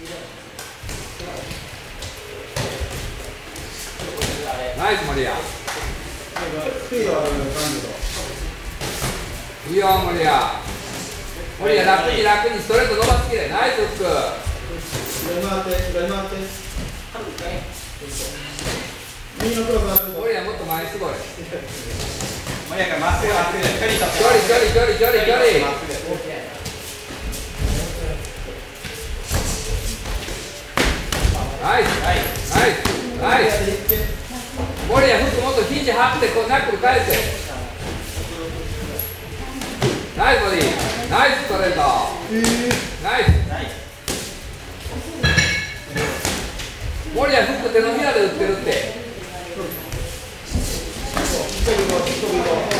ナイス森谷スピードある感じといいよ森谷森谷楽に楽にストレート伸ばすきれナイスフック左回って左回って右のクロスある森谷もっと前にすごい森谷君まっすぐまっす距離距離距離距離距離まっすぐナイスナイスナイス森谷フックもっと肘張ってこうナックル返せナイスボディナイスストレートナイスナイス森谷フック手のひらで打ってるって距離取って自分の距離で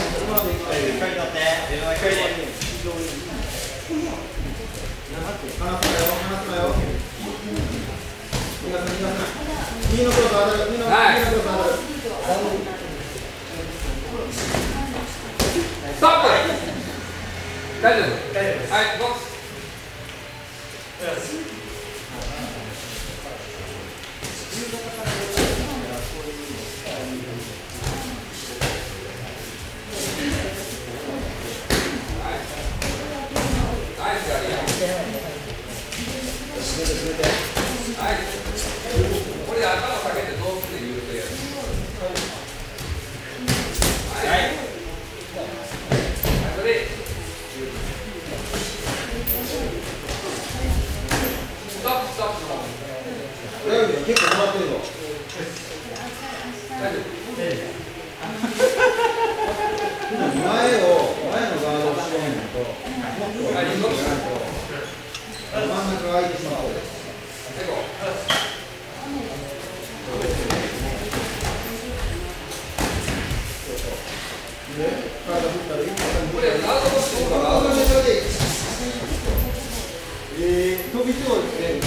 離すなよ離すなよ逃がすな逃がすな右のクロス当たる右の右のクロス当たるストップ大丈夫はい。ボックスナイスやりやナイスこれ頭下げてどうする言うてやるはい。はい。それストップストッ真ん中空いてしまう飛びそうです。ね。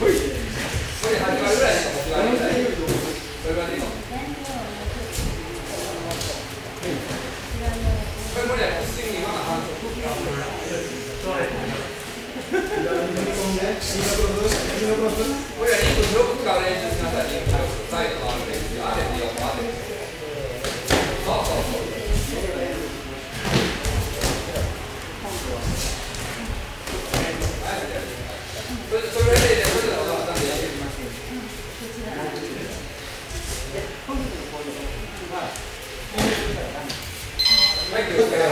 これ8割ぐらいしか持ち上げないそれぐらいでいいのこれこれスイング今の反則左に踏み込んで、右のクロス、右のクロス。これはリング広く使う練習しなさいリング広くサイドのある練習当ててよ当ててそうそうそうそれそれぐらいでそれで小田さんでやってみますはい、気をつけて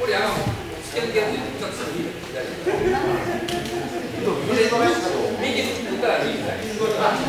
これあの、つけ抜けずにちょっと右右に打ったら右左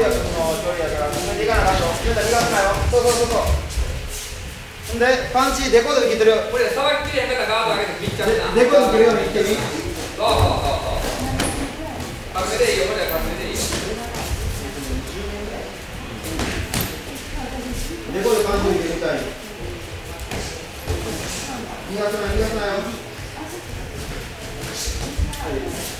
今、森谷君の距離やから、進んでいかなあかんと。言うたら逃がすなよ。そうそうそうそう。ほんで、パンチ、デコードで切ってる。これさばききれへんからガード上げてピッチャーなデコで切るように切ってみ。そうそうそうそう隠れでいいよこれは隠れでいいよデコでパンチを入れみたい。逃がすな、逃がすなよ。右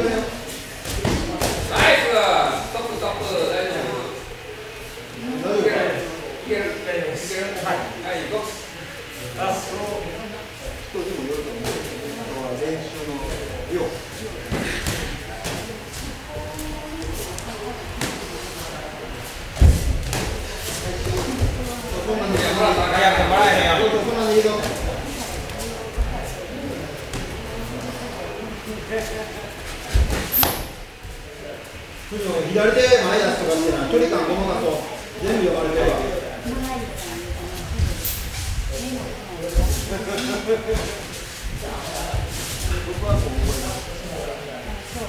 左手前出すとかってな距離感ごかそう全部呼ばれてるわ What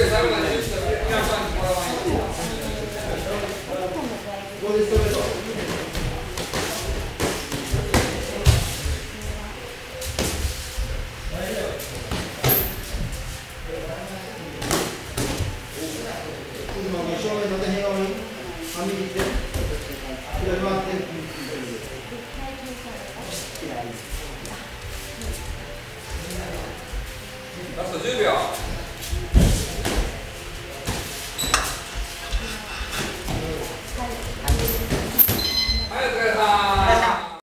is that one? 我吃水表